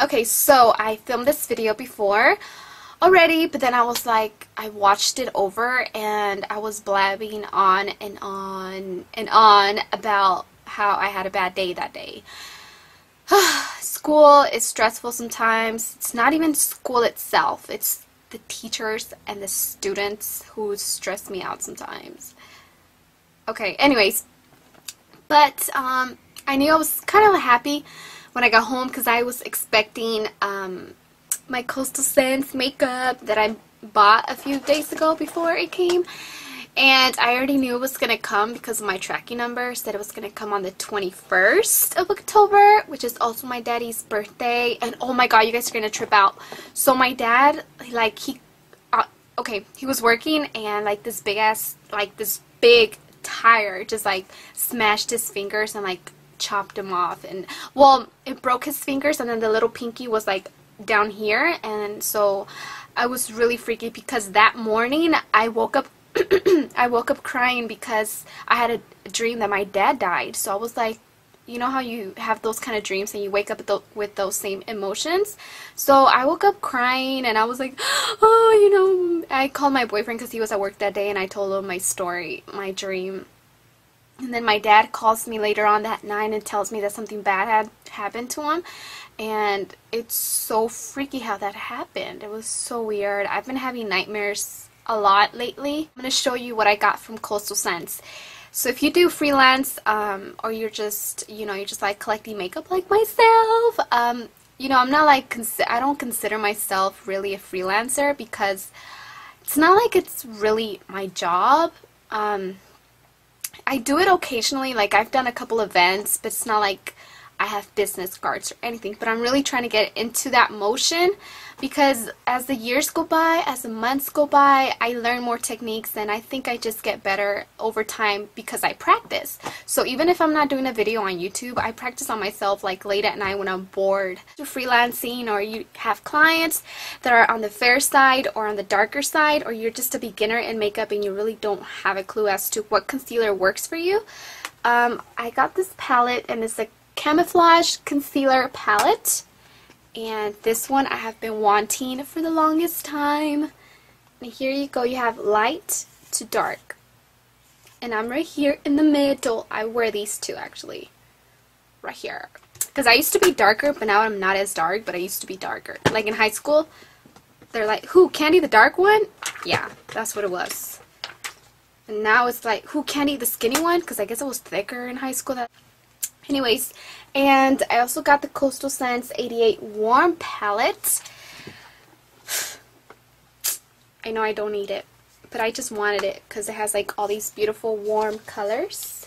okay, so I filmed this video before already, but then I was like, I watched it over and I was blabbing on and on and on about how I had a bad day that day. school is stressful sometimes. It's not even school itself. It's the teachers and the students who stress me out sometimes. Okay, anyways. But um, I knew I was kind of happy when I got home because I was expecting um, my Coastal Scents makeup that I bought a few days ago before it came. And I already knew it was going to come because my tracking number said it was going to come on the 21st of October, which is also my daddy's birthday. And oh my god, you guys are going to trip out. So my dad, like, he, uh, okay, he was working and like this big ass, like this big tire just like smashed his fingers and like chopped him off. And well, it broke his fingers and then the little pinky was like down here. And so I was really freaky because that morning I woke up I woke up crying because I had a dream that my dad died. So I was like, you know how you have those kind of dreams and you wake up with those same emotions? So I woke up crying and I was like, oh, you know, I called my boyfriend because he was at work that day and I told him my story, my dream. And then my dad calls me later on that night and tells me that something bad had happened to him. And it's so freaky how that happened. It was so weird. I've been having nightmares a lot lately. I'm going to show you what I got from Coastal Scents. So if you do freelance um, or you're just, you know, you're just like collecting makeup like myself, um, you know, I'm not like, I don't consider myself really a freelancer because it's not like it's really my job. Um, I do it occasionally, like I've done a couple events, but it's not like I have business cards or anything, but I'm really trying to get into that motion because as the years go by, as the months go by, I learn more techniques and I think I just get better over time because I practice. So even if I'm not doing a video on YouTube, I practice on myself like late at night when I'm bored. Freelancing or you have clients that are on the fair side or on the darker side or you're just a beginner in makeup and you really don't have a clue as to what concealer works for you. Um, I got this palette and it's a Camouflage Concealer Palette. And this one I have been wanting for the longest time. And here you go. You have light to dark. And I'm right here in the middle. I wear these two actually. Right here. Because I used to be darker, but now I'm not as dark, but I used to be darker. Like in high school, they're like, who, Candy the dark one? Yeah, that's what it was. And now it's like, who, Candy the skinny one? Because I guess it was thicker in high school. That Anyways, and I also got the Coastal Scents 88 Warm Palette. I know I don't need it, but I just wanted it because it has like all these beautiful warm colors.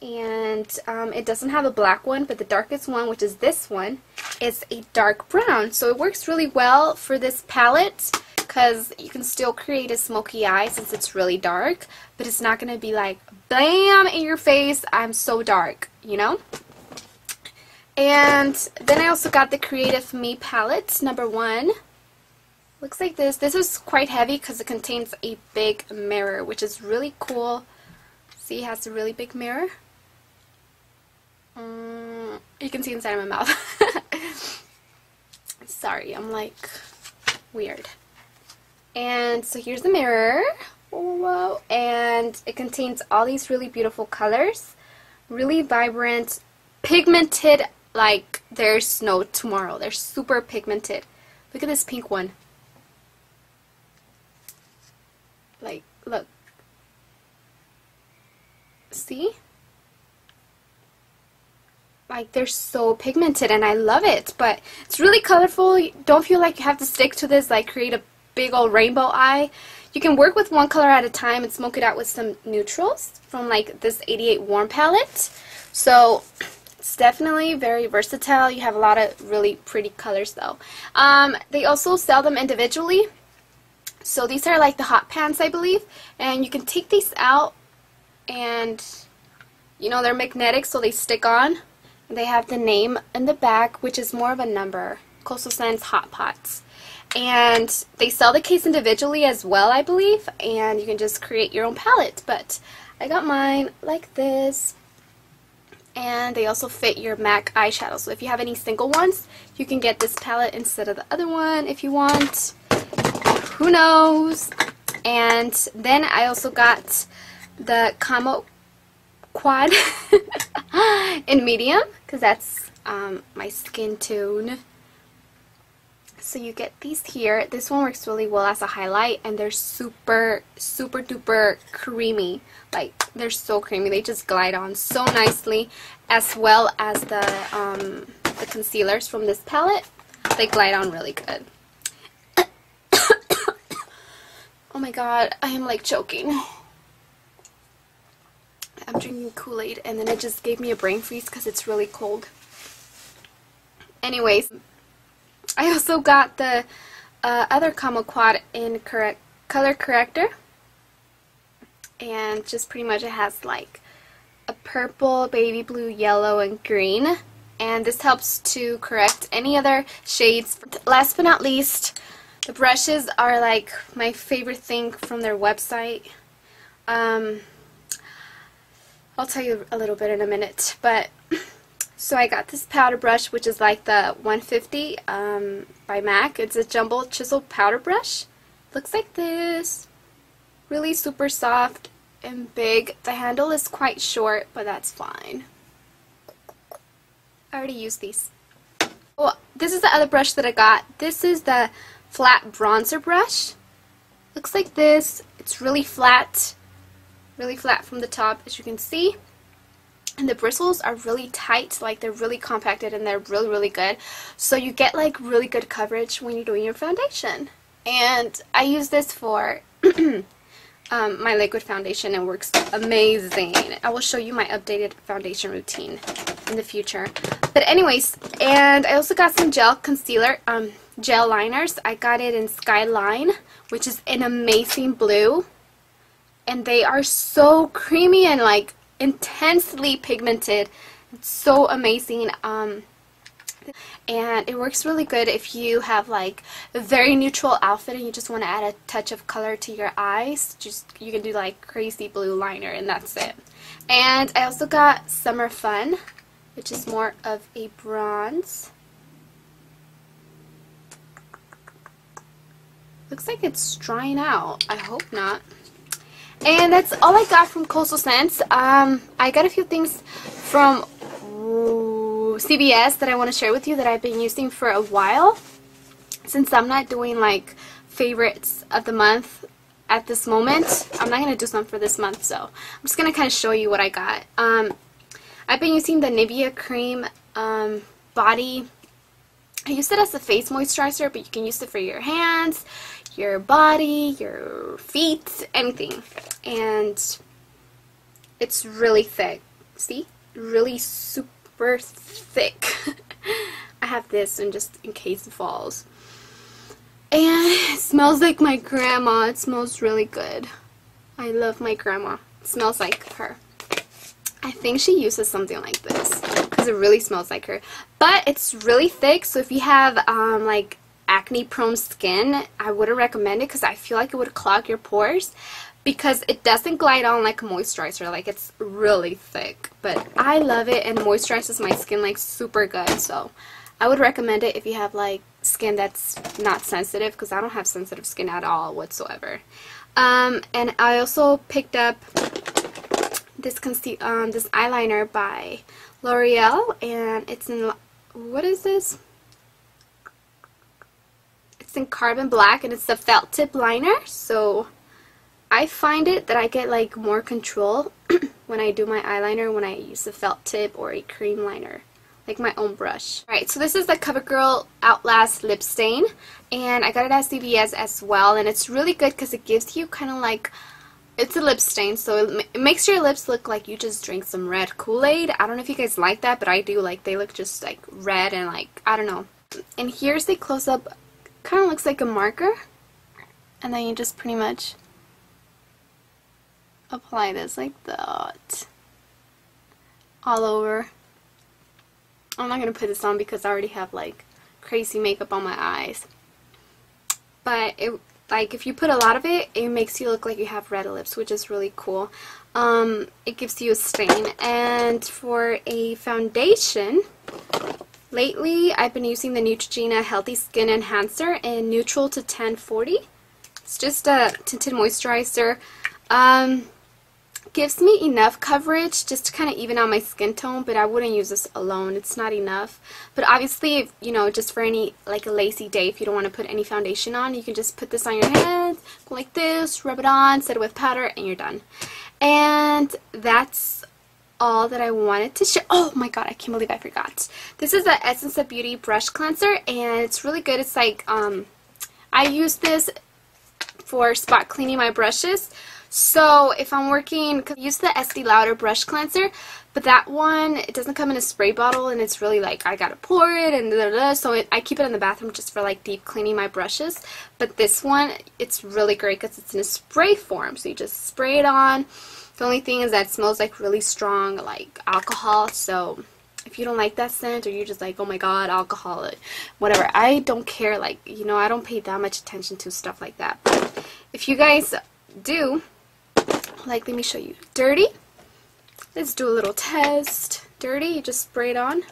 And um, it doesn't have a black one, but the darkest one, which is this one, is a dark brown. So it works really well for this palette because you can still create a smoky eye since it's really dark, but it's not going to be like, bam, in your face, I'm so dark, you know? And then I also got the Creative Me palette, number one. Looks like this. This is quite heavy because it contains a big mirror, which is really cool. See, it has a really big mirror. Um, you can see inside of my mouth. Sorry, I'm like weird. And so here's the mirror. Whoa. And it contains all these really beautiful colors. Really vibrant, pigmented, like there's no tomorrow. They're super pigmented. Look at this pink one. Like, look. See? Like, they're so pigmented and I love it. But it's really colorful. Don't feel like you have to stick to this, like create a big old rainbow eye. You can work with one color at a time and smoke it out with some neutrals from like this 88 Warm palette. So it's definitely very versatile. You have a lot of really pretty colors though. Um, they also sell them individually. So these are like the hot pots I believe. And you can take these out and you know they're magnetic so they stick on. They have the name in the back which is more of a number. Coastal Scents Hot Pots and they sell the case individually as well I believe and you can just create your own palette but I got mine like this and they also fit your MAC eyeshadow. So if you have any single ones, you can get this palette instead of the other one if you want. Who knows? And then I also got the Camo Quad in medium because that's um, my skin tone. So you get these here. This one works really well as a highlight and they're super, super duper creamy. Like, they're so creamy. They just glide on so nicely as well as the, um, the concealers from this palette. They glide on really good. oh my god, I am like choking. I'm drinking Kool-Aid and then it just gave me a brain freeze because it's really cold. Anyways, I also got the uh, other Camo Quad in correct color corrector. And just pretty much it has like a purple, baby blue, yellow, and green. And this helps to correct any other shades. Last but not least, the brushes are like my favorite thing from their website. Um, I'll tell you a little bit in a minute, but so I got this powder brush, which is like the 150 um, by MAC. It's a jumbo chisel powder brush. Looks like this. Really super soft and big. The handle is quite short, but that's fine. I already used these. Well, this is the other brush that I got. This is the flat bronzer brush. Looks like this. It's really flat. Really flat from the top, as you can see and the bristles are really tight like they're really compacted and they're really really good. So you get like really good coverage when you're doing your foundation. And I use this for um, my liquid foundation. And works amazing. I will show you my updated foundation routine in the future. But anyways and I also got some gel concealer um, gel liners. I got it in Skyline which is an amazing blue. And they are so creamy and like intensely pigmented. It's so amazing. Um, and it works really good if you have like a very neutral outfit and you just want to add a touch of color to your eyes. Just you can do like crazy blue liner and that's it. And I also got Summer Fun, which is more of a bronze. Looks like it's drying out. I hope not. And that's all I got from Coastal Scents. Um, I got a few things from CVS that I want to share with you that I've been using for a while. Since I'm not doing like favorites of the month at this moment, I'm not going to do some for this month, so I'm just going to kind of show you what I got. Um, I've been using the Nivea Cream um, Body I use it as a face moisturizer, but you can use it for your hands, your body, your feet, anything. And it's really thick. See? Really super thick. I have this and just in case it falls. And it smells like my grandma. It smells really good. I love my grandma. It smells like her. I think she uses something like this because it really smells like her. But it's really thick, so if you have um, like acne prone skin, I wouldn't recommend it because I feel like it would clog your pores because it doesn't glide on like a moisturizer. Like it's really thick. But I love it and moisturizes my skin like super good. So I would recommend it if you have like skin that's not sensitive because I don't have sensitive skin at all whatsoever. Um, and I also picked up this um, this eyeliner by L'Oreal and it's in what is this? It's in carbon black and it's the felt tip liner so I find it that I get like more control when I do my eyeliner when I use a felt tip or a cream liner like my own brush. Alright, so this is the CoverGirl Outlast Lip Stain and I got it at CVS as well and it's really good because it gives you kind of like it's a lip stain, so it, it, makes your lips look like you just drank some red Kool-Aid. I don't know if you guys like that, but I do. Like, they look just, like, red and, like, I don't know. And here's the close-up. Kind of looks like a marker. And then you just pretty much apply this like that. All over. I'm not going to put this on because I already have, like, crazy makeup on my eyes. But it like if you put a lot of it, it makes you look like you have red lips, which is really cool. Um, it gives you a stain. And for a foundation, lately I've been using the Neutrogena Healthy Skin Enhancer in Neutral to 1040. It's just a tinted moisturizer. Um, gives me enough coverage just to kind of even out my skin tone, but I wouldn't use this alone. It's not enough. But obviously, if, you know, just for any, like a lazy day, if you don't want to put any foundation on, you can just put this on your hands, go like this, rub it on, set it with powder, and you're done. And that's all that I wanted to share. Oh my god, I can't believe I forgot. This is the Essence of Beauty Brush Cleanser, and it's really good. It's like, um, I use this for spot cleaning my brushes. So if I'm working, I use the Estee Lauder brush cleanser, but that one, it doesn't come in a spray bottle and it's really like, I gotta pour it and da, da, da. so it, I keep it in the bathroom just for like deep cleaning my brushes. But this one, it's really great because it's in a spray form, so you just spray it on. The only thing is that it smells like really strong like alcohol, so if you don't like that scent or you're just like, oh my god, alcoholic, whatever. I don't care, like, you know, I don't pay that much attention to stuff like that. But if you guys do, like, let me show you. Dirty. Let's do a little test. Dirty, you just spray it on.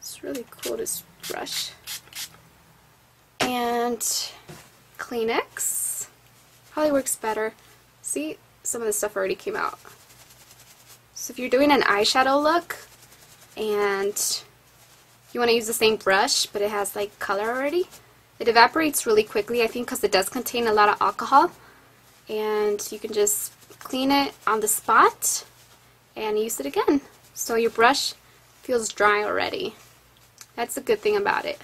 It's really cool, this brush. And Kleenex. Probably works better. See, some of the stuff already came out. So if you're doing an eyeshadow look and you want to use the same brush but it has like color already, it evaporates really quickly I think because it does contain a lot of alcohol and you can just clean it on the spot and use it again. So your brush feels dry already. That's a good thing about it.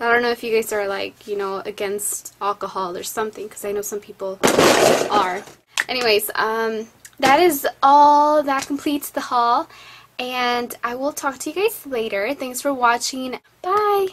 I don't know if you guys are like, you know, against alcohol or something because I know some people are. Anyways, um, that is all that completes the haul and I will talk to you guys later. Thanks for watching. Bye!